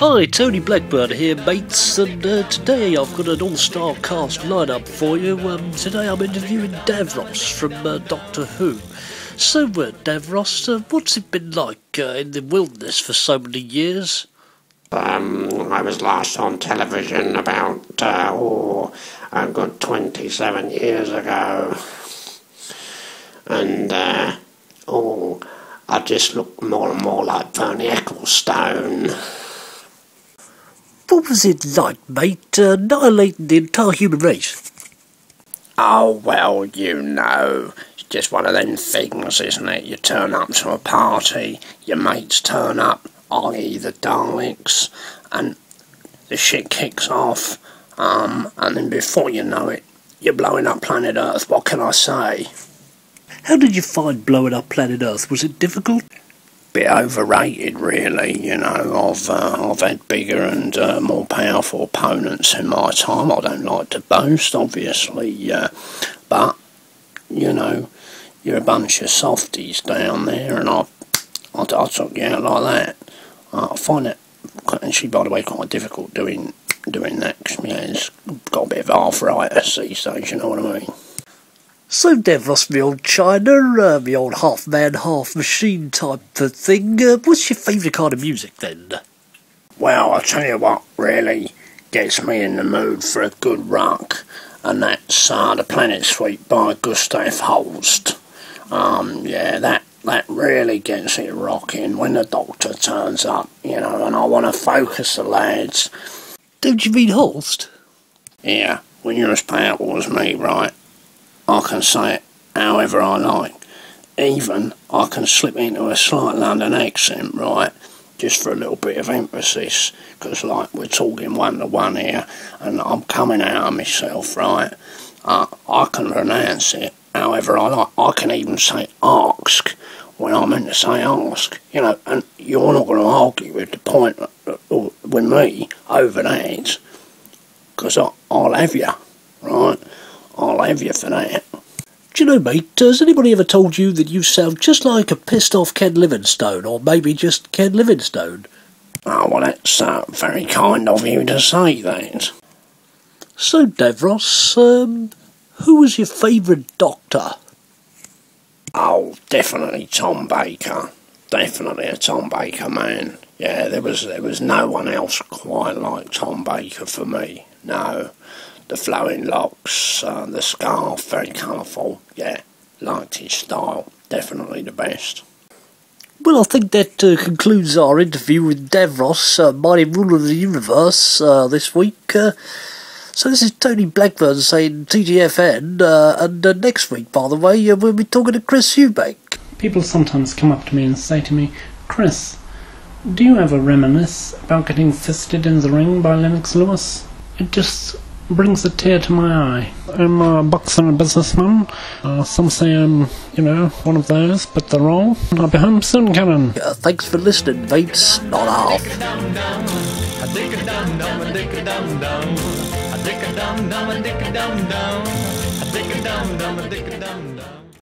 Hi, Tony Blackburn here, mates, and uh, today I've got an all-star cast lineup for you. Um, today I'm interviewing Davros from uh, Doctor Who. So, uh, Davros, uh, what's it been like uh, in the wilderness for so many years? Um, I was last on television about, uh, oh, a good 27 years ago. And, oh, I just look more and more like Bernie Ecclestone. What was it like, mate, uh, annihilating the entire human race? Oh, well, you know, it's just one of them things, isn't it? You turn up to a party, your mates turn up, i.e. the Daleks, and the shit kicks off, um, and then before you know it, you're blowing up planet Earth. What can I say? How did you find blowing up planet Earth? Was it difficult? Bit overrated, really. You know, I've uh, I've had bigger and uh, more powerful opponents in my time. I don't like to boast, obviously, uh, but you know, you're a bunch of softies down there, and I I, I took you out like that. I find it actually, by the way, quite difficult doing doing that because yeah, it's got a bit of arthritis these days. You know what I mean? So Davros, me old China, uh, me old half man, half machine type of thing. Uh, what's your favourite kind of music then? Well, I'll tell you what really gets me in the mood for a good rock, and that's uh, The Planet Suite by Gustav Holst. Um, yeah, that that really gets it rocking when the doctor turns up, you know, and I want to focus the lads. Don't you mean Holst? Yeah, when you're as powerful as me, right? I can say it however I like. Even I can slip into a slight London accent, right? Just for a little bit of emphasis, because like we're talking one to one here, and I'm coming out of myself, right? Uh, I can pronounce it however I like. I can even say ask when I meant to say ask, you know, and you're not going to argue with the point uh, with me over that, because I'll have you, right? I'll have you for that. Do you know, mate, has anybody ever told you that you sound just like a pissed off Ken Livingstone, or maybe just Ken Livingstone? Oh, well, that's uh, very kind of you to say that. So, Davros, um, who was your favourite doctor? Oh, definitely Tom Baker. Definitely a Tom Baker man. Yeah, there was there was no one else quite like Tom Baker for me. No the flowing locks, uh, the scarf, very colourful. Yeah, liked his style. Definitely the best. Well, I think that uh, concludes our interview with Davros, uh, mighty ruler of the universe, uh, this week. Uh, so this is Tony Blackburn saying TGFN, uh, and uh, next week, by the way, uh, we'll be talking to Chris Eubank. People sometimes come up to me and say to me, Chris, do you ever reminisce about getting fisted in the ring by Lennox Lewis? It just brings a tear to my eye. I'm a boxer and a businessman. Uh, some say I'm, you know, one of those, but they're wrong. I'll be home soon, Karen. Uh, thanks for listening, mates. Not off. I